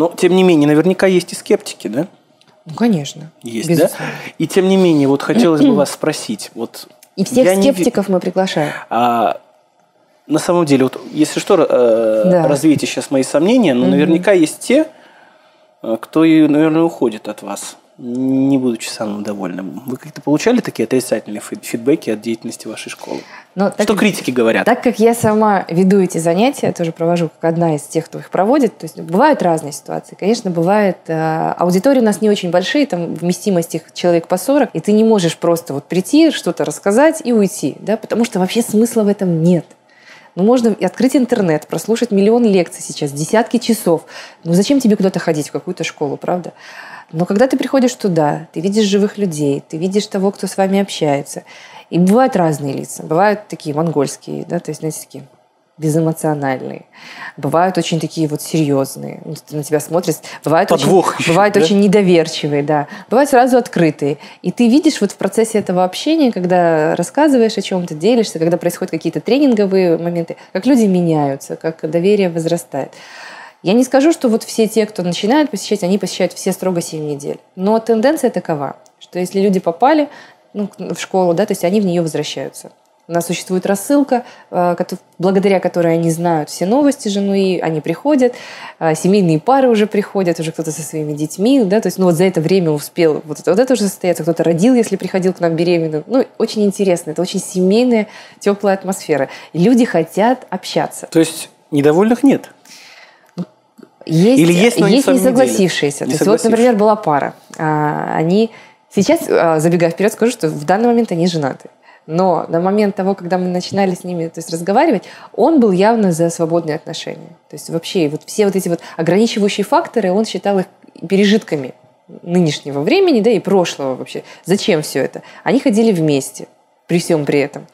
Но, тем не менее, наверняка есть и скептики, да? Ну, конечно. Есть, безусловно. да? И тем не менее, вот хотелось бы вас спросить. Вот и всех скептиков не... мы приглашаем. А, на самом деле, вот если что, э, да. развейте сейчас мои сомнения, но угу. наверняка есть те, э, кто, наверное, уходит от вас не будучи самым довольным. Вы как-то получали такие отрицательные фидбэки от деятельности вашей школы? Но, ну, Что критики говорят? Так как я сама веду эти занятия, я тоже провожу как одна из тех, кто их проводит, то есть бывают разные ситуации. Конечно, бывает, э, аудитории у нас не очень большие, там вместимость их человек по 40, и ты не можешь просто вот прийти, что-то рассказать и уйти, да, потому что вообще смысла в этом нет. Ну, можно открыть интернет, прослушать миллион лекций сейчас, десятки часов. Ну, зачем тебе куда-то ходить в какую-то школу, правда? Но когда ты приходишь туда, ты видишь живых людей, ты видишь того, кто с вами общается. И бывают разные лица. Бывают такие монгольские, да, то есть, знаете, такие безэмоциональные. Бывают очень такие вот серьезные. Ну, на тебя смотрят. Бывают, Подвох очень, еще, бывают да? очень недоверчивые, да. Бывают сразу открытые. И ты видишь вот в процессе этого общения, когда рассказываешь о чем-то, делишься, когда происходят какие-то тренинговые моменты, как люди меняются, как доверие возрастает. Я не скажу, что вот все те, кто начинают посещать, они посещают все строго 7 недель. Но тенденция такова, что если люди попали ну, в школу, да, то есть они в нее возвращаются. У нас существует рассылка, э, благодаря которой они знают все новости жены, они приходят, э, семейные пары уже приходят, уже кто-то со своими детьми, да, то есть ну, вот за это время успел вот это, вот это уже состояться, кто-то родил, если приходил к нам беременным. Ну, очень интересно, это очень семейная, теплая атмосфера. Люди хотят общаться. То есть недовольных нет? Есть, Или есть, но есть не согласившиеся. Не То есть, вот, например, была пара. А, они сейчас, а, забегая вперед, скажу, что в данный момент они женаты. Но на момент того, когда мы начинали с ними то есть, разговаривать, он был явно за свободные отношения. То есть вообще вот все вот эти вот ограничивающие факторы, он считал их пережитками нынешнего времени да, и прошлого вообще. Зачем все это? Они ходили вместе при всем при этом.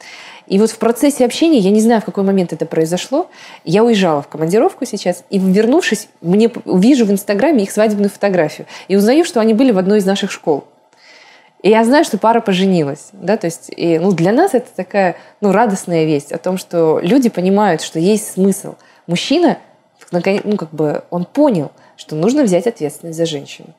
И вот в процессе общения, я не знаю, в какой момент это произошло, я уезжала в командировку сейчас, и вернувшись, мне увижу в Инстаграме их свадебную фотографию. И узнаю, что они были в одной из наших школ. И я знаю, что пара поженилась. Да? То есть, и, ну, для нас это такая ну, радостная весть о том, что люди понимают, что есть смысл. Мужчина, ну, как бы, он понял, что нужно взять ответственность за женщину.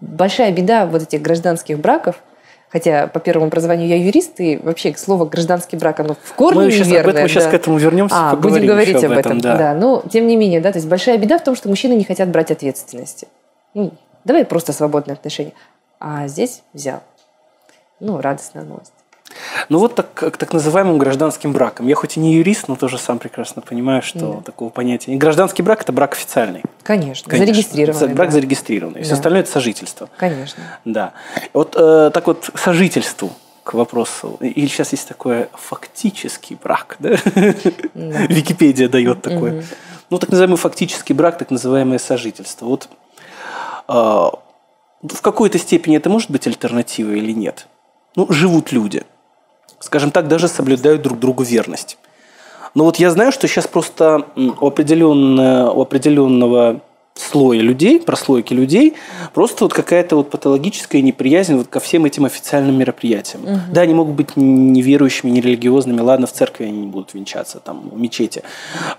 Большая беда вот этих гражданских браков – Хотя по первому образованию я юрист, и вообще слово гражданский брак, оно в корне мы сейчас, неверное. Мы сейчас да. к этому вернемся, а, будем говорить об этом. да. да. Но тем не менее, да, то есть большая беда в том, что мужчины не хотят брать ответственности. Ну, давай просто свободные отношения. А здесь взял. Ну, радостная новость. Ну вот так, к так называемым гражданским браком. Я хоть и не юрист, но тоже сам прекрасно понимаю, что да. такого понятия нет. Гражданский брак – это брак официальный. Конечно, Конечно. зарегистрированный. Брак да. зарегистрированный. Все остальное – это сожительство. Конечно. Да. Вот э, так вот, сожительству к вопросу. Или сейчас есть такое фактический брак, да? да. Википедия дает такое. Угу. Ну, так называемый фактический брак, так называемое сожительство. Вот э, в какой-то степени это может быть альтернативой или нет? Ну, живут люди – скажем так, даже соблюдают друг другу верность. Но вот я знаю, что сейчас просто у определенного, у определенного слоя людей, прослойки людей, просто вот какая-то вот патологическая неприязнь вот ко всем этим официальным мероприятиям. Угу. Да, они могут быть неверующими, нерелигиозными, ладно, в церкви они не будут венчаться, там, в мечети,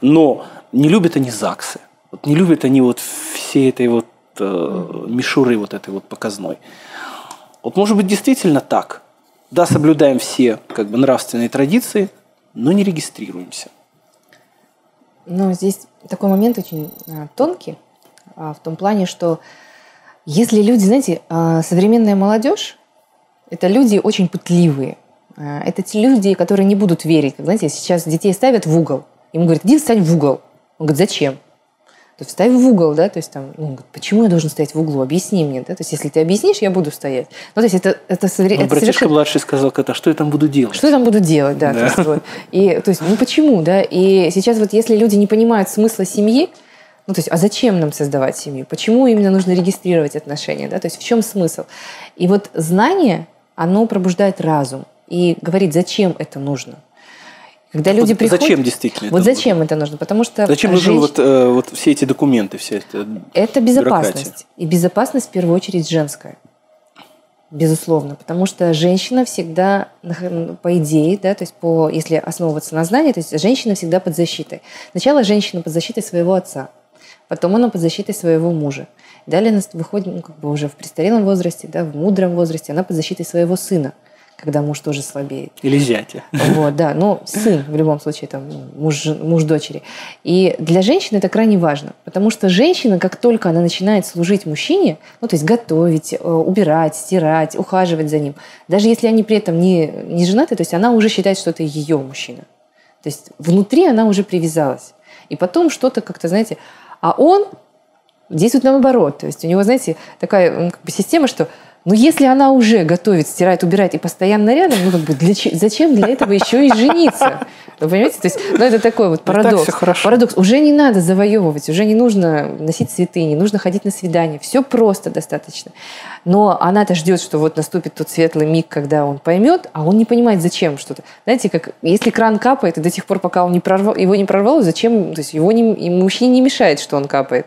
но не любят они ЗАГСы, вот не любят они вот все этой вот э, мишуры вот этой вот показной. Вот может быть действительно так – да, соблюдаем все как бы нравственные традиции, но не регистрируемся. Но здесь такой момент очень а, тонкий, а, в том плане, что если люди, знаете, а, современная молодежь, это люди очень пытливые. Это те люди, которые не будут верить. Знаете, сейчас детей ставят в угол. Ему говорят, иди встань в угол. Он говорит, зачем? То вставь в угол, да, то есть там, ну, почему я должен стоять в углу, объясни мне, да, то есть если ты объяснишь, я буду стоять. Ну, то есть это, это, ну, это братишка совершенно... младший сказал, это что я там буду делать? Что я там буду делать, да. да. То есть, вот. И, то есть, ну, почему, да, и сейчас вот если люди не понимают смысла семьи, ну, то есть, а зачем нам создавать семью? Почему именно нужно регистрировать отношения, да, то есть в чем смысл? И вот знание, оно пробуждает разум и говорит, зачем это нужно. Когда люди вот приходят... Зачем действительно? Вот это зачем нужно? это нужно? Потому что... Зачем нужны женщ... вот, э, вот все эти документы, все это Это безопасность. Бюрократия. И безопасность в первую очередь женская. Безусловно. Потому что женщина всегда, по идее, да, то есть по, если основываться на знании, то есть женщина всегда под защитой. Сначала женщина под защитой своего отца. Потом она под защитой своего мужа. Далее она выходит ну, как бы уже в престарелом возрасте, да, в мудром возрасте, она под защитой своего сына – когда муж тоже слабеет. Или зятя. Вот, да, но сын в любом случае, там, муж, муж дочери. И для женщины это крайне важно, потому что женщина, как только она начинает служить мужчине, ну, то есть готовить, э, убирать, стирать, ухаживать за ним, даже если они при этом не, не женаты, то есть она уже считает, что это ее мужчина. То есть внутри она уже привязалась. И потом что-то как-то, знаете, а он действует наоборот. То есть у него, знаете, такая как бы, система, что но если она уже готовит, стирает, убирает и постоянно рядом, ну как бы для, зачем для этого еще и жениться? Вы понимаете? То есть, ну, это такой вот парадокс. Парадокс. Уже не надо завоевывать, уже не нужно носить цветы, не нужно ходить на свидание. Все просто достаточно. Но она-то ждет, что вот наступит тот светлый миг, когда он поймет, а он не понимает, зачем что-то. Знаете, как если кран капает, и до тех пор, пока он не прорвал, его не прорвало, зачем? То есть его не, мужчине не мешает, что он капает.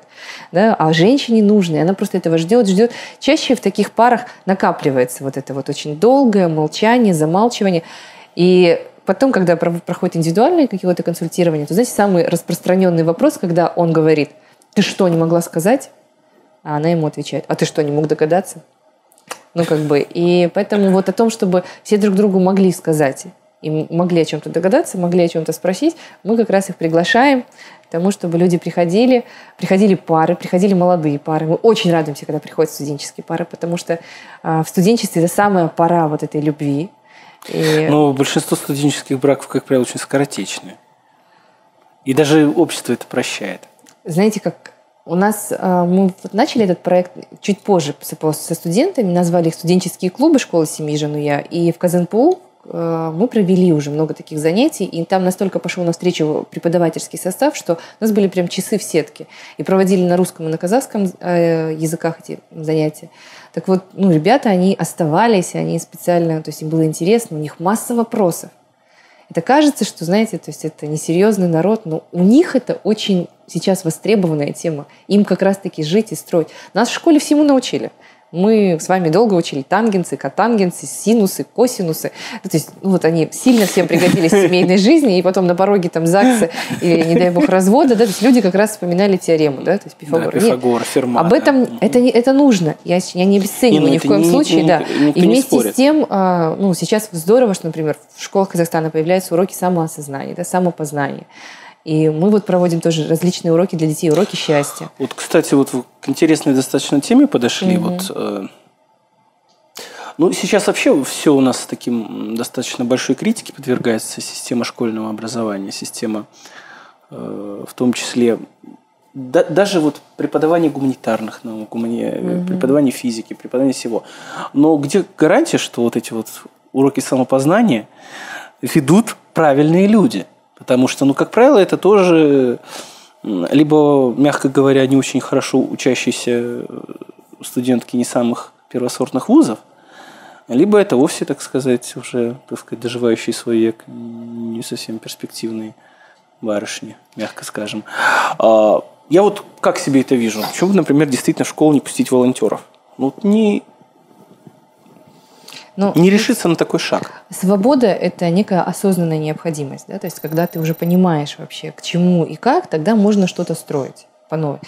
Да? А женщине нужно, и она просто этого ждет, ждет. Чаще в таких парах накапливается вот это вот очень долгое молчание, замалчивание. И потом, когда проходит индивидуальное какое-то консультирование, то, знаете, самый распространенный вопрос, когда он говорит, ты что, не могла сказать? А она ему отвечает, а ты что, не мог догадаться? Ну, как бы, и поэтому вот о том, чтобы все друг другу могли сказать, и могли о чем-то догадаться, могли о чем-то спросить, мы как раз их приглашаем к тому, чтобы люди приходили, приходили пары, приходили молодые пары. Мы очень радуемся, когда приходят студенческие пары, потому что э, в студенчестве это самая пора вот этой любви, и... Но большинство студенческих браков, как правило, очень скоротечные. И даже общество это прощает. Знаете, как у нас э, мы начали этот проект чуть позже со студентами, назвали их студенческие клубы школы семьи Жануя. И в КЗНПУ мы провели уже много таких занятий, и там настолько пошел навстречу преподавательский состав, что у нас были прям часы в сетке. И проводили на русском и на казахском э, языках эти занятия. Так вот, ну, ребята, они оставались, они специально, то есть им было интересно, у них масса вопросов. Это кажется, что, знаете, то есть это несерьезный народ, но у них это очень сейчас востребованная тема. Им как раз-таки жить и строить. Нас в школе всему научили. Мы с вами долго учили тангенсы, котангенсы, синусы, косинусы. Ну, то есть ну, вот они сильно всем пригодились в семейной жизни, и потом на пороге там ЗАГСа или, не дай бог, развода, да, то есть люди как раз вспоминали теорему, да, то есть Пифагор. Да, Пифагор, Ферма. Об этом, да. это, это нужно, я, я не обесцениваю не, ни в коем не, случае, не, да. И вместе с тем, а, ну, сейчас здорово, что, например, в школах Казахстана появляются уроки самоосознания, да, самопознания. И мы вот проводим тоже различные уроки для детей, уроки счастья. Вот, кстати, вот к интересной достаточно теме подошли. Угу. Вот, э, ну, сейчас вообще все у нас таким достаточно большой критике подвергается система школьного образования, система, э, в том числе да, даже вот преподавание гуманитарных наук, гумани... угу. преподавание физики, преподавание всего. Но где гарантия, что вот эти вот уроки самопознания ведут правильные люди? Потому что, ну, как правило, это тоже либо, мягко говоря, не очень хорошо учащиеся студентки не самых первосортных вузов, либо это вовсе, так сказать, уже, так сказать, доживающие свой век не совсем перспективные барышни, мягко скажем. А, я вот как себе это вижу? Почему, например, действительно в школу не пустить волонтеров? Ну, не, но ну, не решиться на такой шаг. Свобода – это некая осознанная необходимость. Да? То есть, когда ты уже понимаешь вообще, к чему и как, тогда можно что-то строить по новой.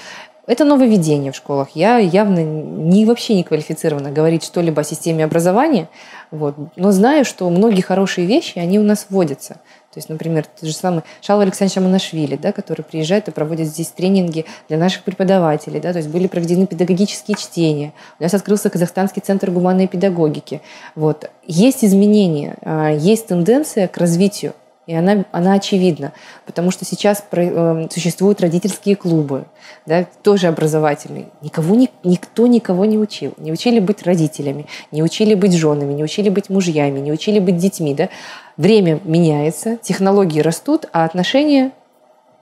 Это нововведение в школах. Я явно не, вообще не квалифицирована говорить что-либо о системе образования, вот. но знаю, что многие хорошие вещи, они у нас вводятся. То есть, например, тот же самый Шалва Александрович Аманашвили, да, который приезжает и проводит здесь тренинги для наших преподавателей. Да, то есть были проведены педагогические чтения. У нас открылся Казахстанский центр гуманной педагогики. Вот. Есть изменения, а, есть тенденция к развитию. И она, она очевидна, потому что сейчас э, существуют родительские клубы, да, тоже образовательные. Никого, ни, никто никого не учил. Не учили быть родителями, не учили быть женами, не учили быть мужьями, не учили быть детьми. Да? Время меняется, технологии растут, а отношения